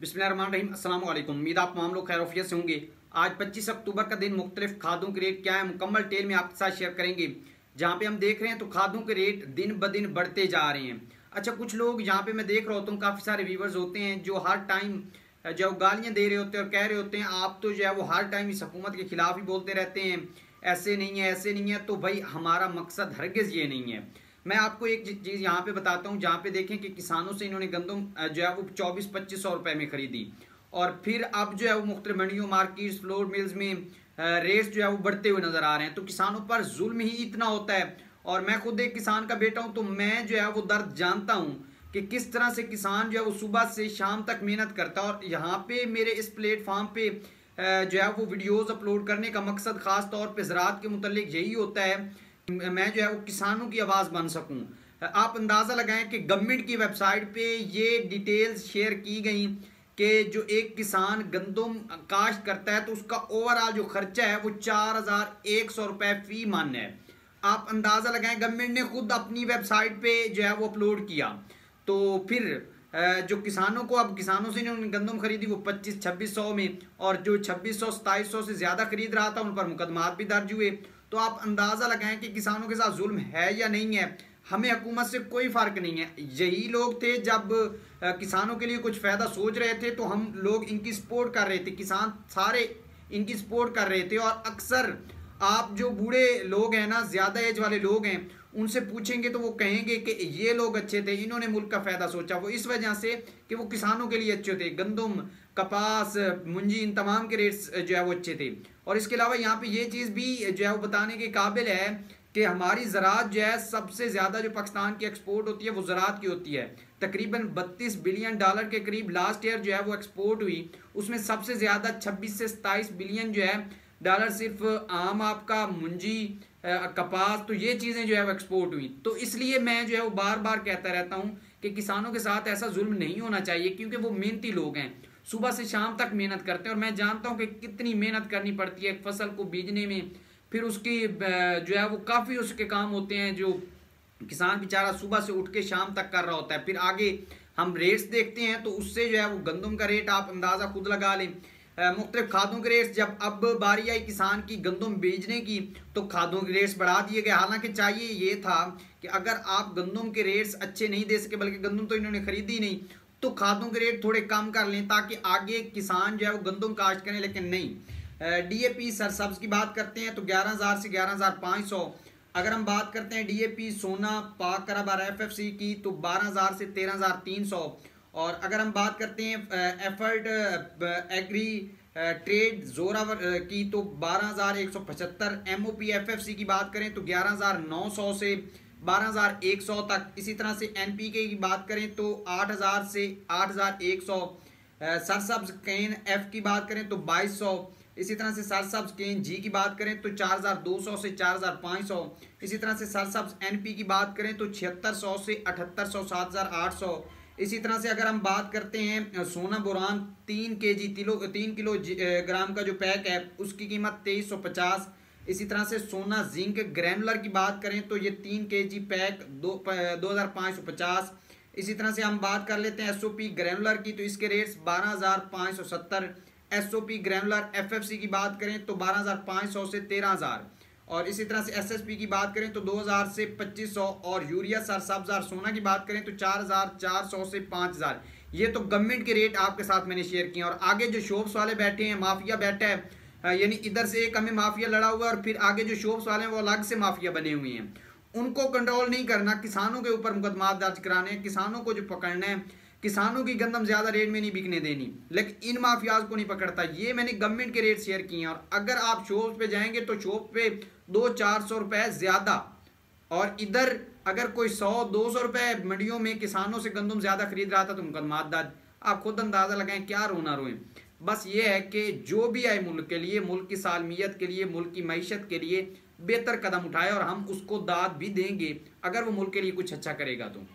बिस्मिल्लाम अल्लाम उम्मीद आप तमाम लोग से होंगे। आज 25 अक्टूबर का दिन मुख्तलिफ़ खादों के रेट क्या है, मुकम्मल टेल में आपके साथ शेयर करेंगे। जहाँ पे हम देख रहे हैं तो खादों के रेट दिन ब दिन बढ़ते जा रहे हैं। अच्छा कुछ लोग यहाँ पे मैं देख रहा होता हूँ, काफ़ी सारे व्यूवर्स होते हैं जो हर टाइम जो गालियाँ दे रहे होते हैं और कह रहे होते हैं, आप तो जो है वो हर टाइम इस हकूमत के खिलाफ ही बोलते रहते हैं। ऐसे नहीं है, ऐसे नहीं है तो भाई हमारा मकसद हरगिज़ ये नहीं है। मैं आपको एक चीज़ यहाँ पे बताता हूँ, जहाँ पे देखें कि किसानों से इन्होंने गंदम जो है वो चौबीस पच्चीस सौ रुपए में खरीदी। और फिर अब जो है वो मुख्त मंडियों मार्केट फ्लोर मिल्स में रेट्स जो है वो बढ़ते हुए नज़र आ रहे हैं। तो किसानों पर जुल्म ही इतना होता है। और मैं खुद एक किसान का बेटा हूँ तो मैं जो है वो दर्द जानता हूँ कि किस तरह से किसान जो है वो सुबह से शाम तक मेहनत करता है। और यहाँ पे मेरे इस प्लेटफॉर्म पे जो है वो वीडियोस अपलोड करने का मकसद खास तौर पे ज़रात के मुतलिक यही होता है मैं जो है वो किसानों की आवाज़ बन सकूँ। आप अंदाज़ा लगाएँ कि गवर्नमेंट की वेबसाइट पे ये डिटेल्स शेयर की गई कि जो एक किसान गंदम काश्त करता है तो उसका ओवरऑल जो खर्चा है वो चार हज़ार एक सौ रुपए फ़ी मान है। आप अंदाज़ा लगाएँ गवर्नमेंट ने खुद अपनी वेबसाइट पे जो है वो अपलोड किया। तो फिर जो किसानों को, अब किसानों से इन्होंने गंदम खरीदी वो पच्चीस, छब्बीस सौ में और जो छब्बीस सौ सौ से ज़्यादा खरीद रहा था, उन पर मुकदमात भी दर्ज हुए। तो आप अंदाज़ा लगाएँ कि किसानों के साथ जुल्म है या नहीं है। हमें हुकूमत से कोई फ़र्क नहीं है। यही लोग थे जब किसानों के लिए कुछ फ़ायदा सोच रहे थे तो हम लोग इनकी सपोर्ट कर रहे थे। किसान सारे इनकी सपोर्ट कर रहे थे और अक्सर आप जो बूढ़े लोग हैं ना, ज़्यादा एज वाले लोग हैं उनसे पूछेंगे तो वो कहेंगे कि ये लोग अच्छे थे, इन्होंने मुल्क का फ़ायदा सोचा। वो इस वजह से कि वो किसानों के लिए अच्छे थे, गंदम, कपास, मुंजी, इन तमाम के रेट्स जो है वो अच्छे थे। और इसके अलावा यहाँ पे ये चीज़ भी जो है वो बताने के काबिल है कि हमारी ज़रात जो है सबसे ज़्यादा जो पाकिस्तान की एक्सपोर्ट होती है वो ज़रात की होती है। तकरीबन 32 बिलियन डॉलर के करीब लास्ट ईयर जो है वो एक्सपोर्ट हुई। उसमें सबसे ज़्यादा 26 से 27 बिलियन जो है, डॉलर सिर्फ़ आम आपका, मुंजी कपास तो ये चीज़ें जो है वो एक्सपोर्ट हुई। तो इसलिए मैं जो है वो बार बार कहता रहता हूँ कि किसानों के साथ ऐसा जुल्म नहीं होना चाहिए, क्योंकि वो मेहनती लोग हैं। सुबह से शाम तक मेहनत करते हैं और मैं जानता हूँ कि कितनी मेहनत करनी पड़ती है फ़सल को बीजने में। फिर उसकी जो है वो काफ़ी उसके काम होते हैं जो किसान बेचारा सुबह से उठ के शाम तक कर रहा होता है। फिर आगे हम रेट्स देखते हैं तो उससे जो है वो गंदम का रेट आप अंदाज़ा खुद लगा लें। मुख्तलिफ़ खादों के रेट्स जब अब बारी आई किसान की गंदम बेचने की तो खादों के रेट्स बढ़ा दिए गए। हालाँकि चाहिए ये था कि अगर आप गंदम के रेट्स अच्छे नहीं दे सके, बल्कि गंदम तो इन्होंने खरीदी नहीं तो खादों के रेट थोड़े कम कर लें ताकि आगे किसान जो है वो गंदम काश्त करें, लेकिन नहीं। डीएपी सरसब्ज की बात करते हैं तो ग्यारह हज़ार से ग्यारह हज़ार पाँच सौ। अगर हम बात करते हैं डीएपी सोना, पाक एफ़ एफ़ सी की तो बारह हज़ार से तेरह हज़ार तीन सौ। और अगर हम बात करते हैं एफर्ट एग्री ट्रेड जोरावर की तो बारह हज़ार एक सौ पचहत्तर M O P F F C की बात करें तो ग्यारह हज़ार नौ सौ से बारह हज़ार एक सौ तक। इसी तरह से एन पी के बात करें तो आठ हज़ार से आठ हज़ार एक सौ सरसब्ज केन एफ़ की बात करें तो बाईस सौ। इसी तरह से सरसब्ज केन जी की बात करें तो चार हज़ार दो सौ से चार हज़ार पाँच सौ। इसी तरह से सरसब्ज एन पी की बात करें तो छिहत्तर सौ से अठहत्तर सौ, सात हज़ार आठ सौ। इसी तरह से अगर हम बात करते हैं सोना बुरान तीन के जी तिलो तीन किलो ग्राम का जो पैक है, उसकी कीमत तेईस सौ पचास। इसी तरह से सोना जिंक ग्रैनुलर की बात करें तो ये तीन के जी पैक दो दो हज़ार पाँच सौ पचास। इसी तरह से हम बात कर लेते हैं एस ओ पी ग्रैनुलर की तो इसके रेट्स बारह हज़ार पाँच सौ सत्तर। S O P granular F F C की बात करें तो बारह हज़ार पाँच सौ से तेरह हज़ार। और इसी तरह से एसएसपी की बात करें तो 2000 से 2500 और यूरिया सर सब्जार सोना की बात करें तो 4400 से 5000 ये तो गवर्नमेंट के रेट आपके साथ मैंने शेयर किए और आगे जो शॉप्स वाले बैठे हैं, माफिया बैठा है यानी इधर से एक हमें माफिया लड़ा हुआ है और फिर आगे जो शॉप्स वाले हैं वो अलग से माफिया बने हुए हैं। उनको कंट्रोल नहीं करना, किसानों के ऊपर मुकदमा दर्ज कराने, किसानों को जो पकड़ना है किसानों की गंदम ज़्यादा रेट में नहीं बिकने देनी। लेकिन इन माफियाज को नहीं पकड़ता। ये मैंने गवर्नमेंट के रेट शेयर किए हैं। और अगर आप शॉप पे जाएँगे तो शॉप पे दो चार सौ रुपए ज़्यादा। और इधर अगर कोई सौ, दो सौ रुपए मंडियों में किसानों से गंदम ज़्यादा खरीद रहा था तो मुकदमा दर्ज आप खुद अंदाज़ा लगाएँ, क्या रोना रोए? बस ये है कि जो भी आए मुल्क के लिए, मुल्क की सालमियत के लिए, मुल्क की मीशत के लिए बेहतर कदम उठाए और हम उसको दाद भी देंगे, अगर वो मुल्क के लिए कुछ अच्छा करेगा तो।